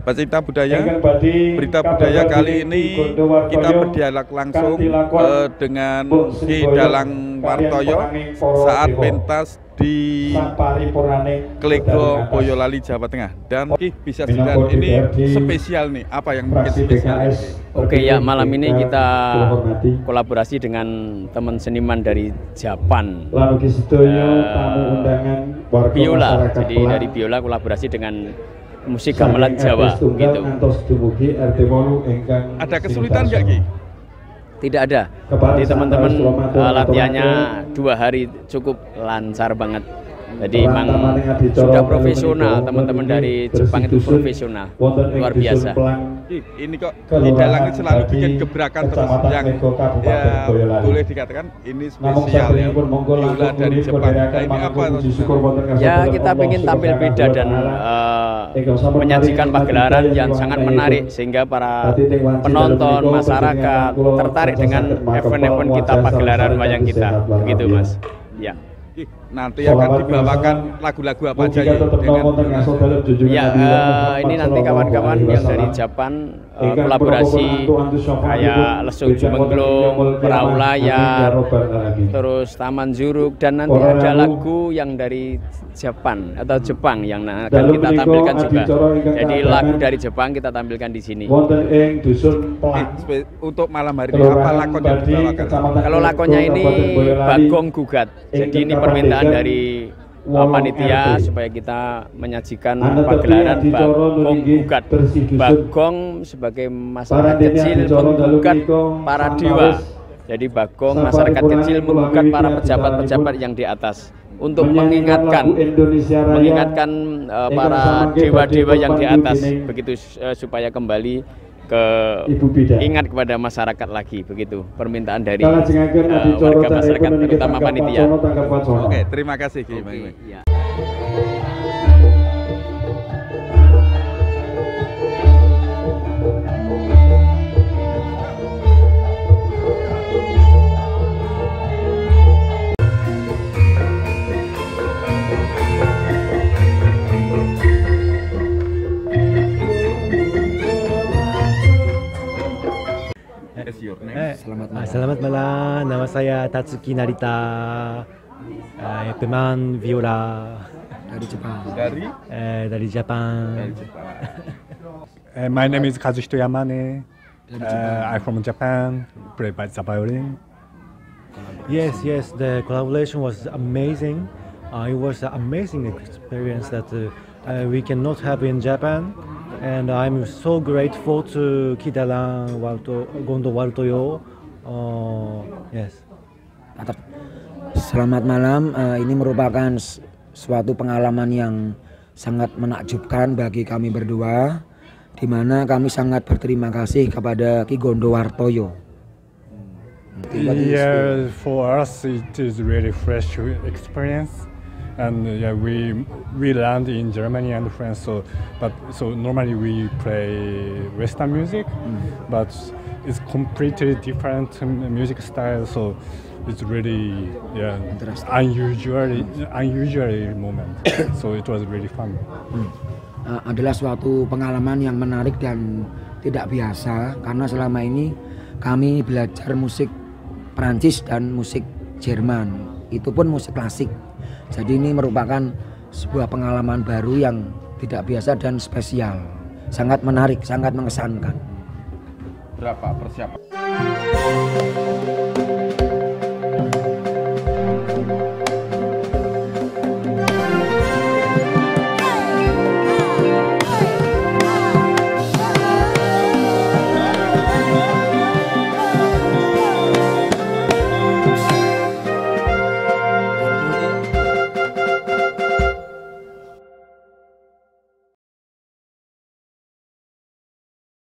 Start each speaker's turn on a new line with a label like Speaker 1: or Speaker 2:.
Speaker 1: Pecinta budaya, berita budaya kali ini kita berdialog langsung eh, dengan Ki Dalang Wartoyo saat pentas di Klego Boyolali Jawa Tengah. Dan Ki bisa cerita ini spesial nih apa yang mungkin spesial?
Speaker 2: Oke ya malam ini kita kolaborasi dengan teman seniman dari Japan.
Speaker 3: Lalu tamu
Speaker 2: Eh,
Speaker 3: undangan warga
Speaker 2: biola. jadi dari biola kolaborasi dengan musik gamelan Jawa gitu.
Speaker 3: Ngantos dumugi RT 8 ingkang
Speaker 1: Ada kesulitan nggak Ki?
Speaker 2: tidak ada. Jadi teman-teman eh, latihannya dua hari cukup lancar banget. Jadi memang sudah profesional teman-teman dari Jepang itu profesional. luar biasa
Speaker 1: Ki, ini kok Dalang ini selalu bikin gebrakan terus yang ya
Speaker 3: Boyolali.
Speaker 1: boleh dikatakan ini spesial ya
Speaker 3: langkung
Speaker 1: dari Jepang. Nah, ini apa?
Speaker 2: ya kita ingin tampil beda dan
Speaker 3: sampun
Speaker 2: menyajikan pagelaran yang sangat menarik sehingga para penonton masyarakat tertarik dengan event-event kita pagelaran wayang kita begitu mas ya
Speaker 1: nanti akan dibawakan lagu-lagu apa aja ya dengan
Speaker 3: junjungan
Speaker 2: Ya,
Speaker 3: Muhammad
Speaker 2: ini nanti kawan-kawan yang dari
Speaker 3: wasallam.
Speaker 2: Eh,
Speaker 3: Ingkang
Speaker 2: kolaborasi kayak
Speaker 3: wonten
Speaker 2: Jumenglung. Perahu
Speaker 3: ya
Speaker 2: Layar, terus Taman Juruk dan nanti ada lagu yang dari Jepang atau Jepang yang akan kita tampilkan juga. Jadi lagu dari Jepang kita tampilkan di sini.
Speaker 1: Untuk malam hari ini apa lakon yang dibawakan?
Speaker 2: Kalau lakonnya ini. Bagong Gugat. Jadi ini permintaan dari uh, panitia
Speaker 3: RT.
Speaker 2: supaya kita menyajikan pagelaran Bagong Gugat. Bagong sebagai masyarakat kecil menggugat para dewa. Jadi Bagong masyarakat kecil menggugat para pejabat-pejabat yang di atas untuk mengingatkan mengingatkan uh, para dewa-dewa yang di atas begitu uh, supaya kembali ke
Speaker 3: Ibu Bidan.
Speaker 2: ingat kepada masyarakat lagi begitu permintaan dari uh, warga masyarakat terutama panitia.
Speaker 1: Oke, terima kasih Ki.
Speaker 2: Oke,
Speaker 1: Baik-baik.
Speaker 2: ya.
Speaker 1: Your name?
Speaker 4: Eh, ah, selamat malam. Nama saya Tatsuki Narita. Eh, pemain viola
Speaker 1: Dari
Speaker 4: eh, dari Eh,
Speaker 1: dari
Speaker 4: Jepang.
Speaker 1: Dari Jepang.
Speaker 5: Uh, my name is Kazuhito Yamane. Uh, I'm from Japan. Play by the violin.
Speaker 4: Yes, yes. The collaboration was amazing. Uh, it was an amazing experience that uh, uh, we cannot have in Japan. And I'm so grateful to Kidaran Walto, Gondo Waltoyo. Uh, yes.
Speaker 6: Selamat malam. Eh, ini merupakan suatu pengalaman yang sangat menakjubkan bagi kami berdua, di mana kami sangat berterima kasih kepada Ki Gondo Wartoyo.
Speaker 5: Yeah, for us it is really fresh experience, and uh, yeah, we we learned in Germany and France. So, but so normally we play Western music, but it's completely different music style. So. It's really yeah unusual unusual moment. so it was really fun.
Speaker 6: Eh, adalah suatu pengalaman yang menarik dan tidak biasa karena selama ini kami belajar musik Prancis dan musik Jerman. Itu pun musik klasik. Jadi ini merupakan sebuah pengalaman baru yang tidak biasa dan spesial. Sangat menarik, sangat mengesankan.
Speaker 1: Berapa persiapan?